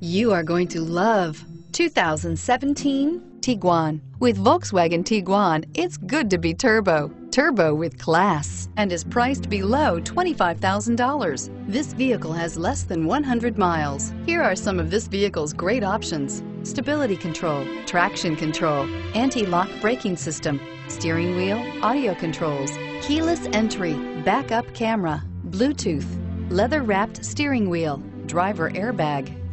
You are going to love 2017 Tiguan. With Volkswagen Tiguan, it's good to be turbo. Turbo with class and is priced below $25,000. This vehicle has less than 100 miles. Here are some of this vehicle's great options. Stability control, traction control, anti-lock braking system, steering wheel, audio controls, keyless entry, backup camera, Bluetooth, leather-wrapped steering wheel, driver airbag,